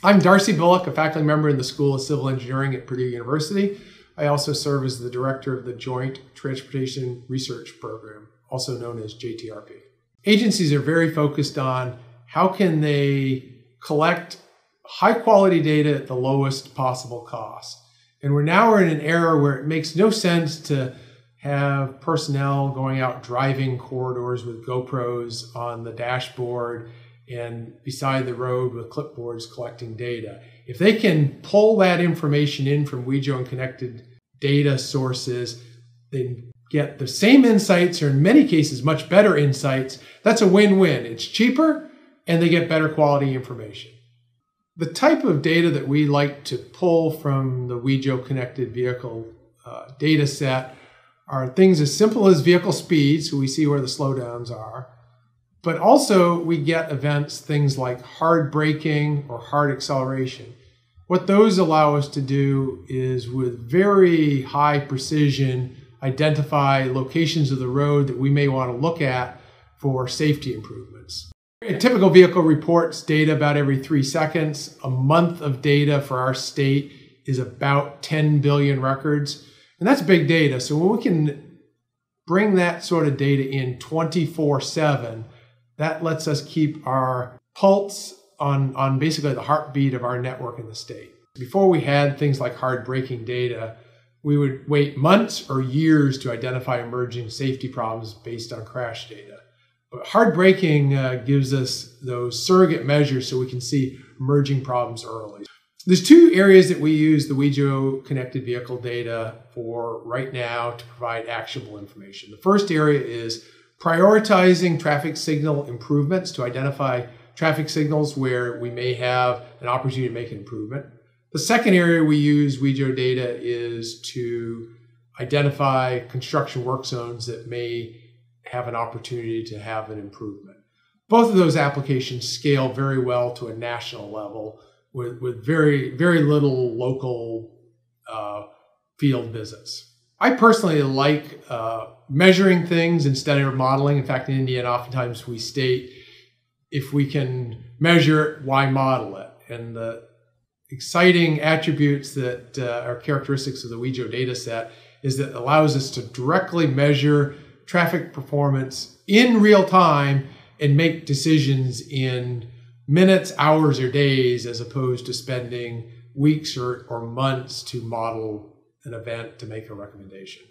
I'm Darcy Bullock, a faculty member in the School of Civil Engineering at Purdue University. I also serve as the director of the Joint Transportation Research Program, also known as JTRP. Agencies are very focused on how can they collect high quality data at the lowest possible cost. And we're now in an era where it makes no sense to have personnel going out driving corridors with GoPros on the dashboard and beside the road with clipboards collecting data. If they can pull that information in from Wejo and connected data sources, they get the same insights, or in many cases, much better insights. That's a win win. It's cheaper and they get better quality information. The type of data that we like to pull from the Wejo connected vehicle uh, data set are things as simple as vehicle speed, so we see where the slowdowns are but also, we get events, things like hard braking or hard acceleration. What those allow us to do is, with very high precision, identify locations of the road that we may want to look at for safety improvements. A typical vehicle reports data about every three seconds. A month of data for our state is about 10 billion records. And that's big data. So when we can bring that sort of data in 24 7, that lets us keep our pulse on, on basically the heartbeat of our network in the state. Before we had things like hard braking data, we would wait months or years to identify emerging safety problems based on crash data. But hard braking uh, gives us those surrogate measures so we can see emerging problems early. There's two areas that we use the Wejo connected vehicle data for right now to provide actionable information. The first area is prioritizing traffic signal improvements to identify traffic signals where we may have an opportunity to make an improvement. The second area we use Wejo data is to identify construction work zones that may have an opportunity to have an improvement. Both of those applications scale very well to a national level with, with very, very little local uh, field visits. I personally like uh, measuring things instead of modeling. In fact, in Indiana, oftentimes we state if we can measure it, why model it? And the exciting attributes that uh, are characteristics of the Wejo data set is that it allows us to directly measure traffic performance in real time and make decisions in minutes, hours, or days as opposed to spending weeks or, or months to model an event to make a recommendation.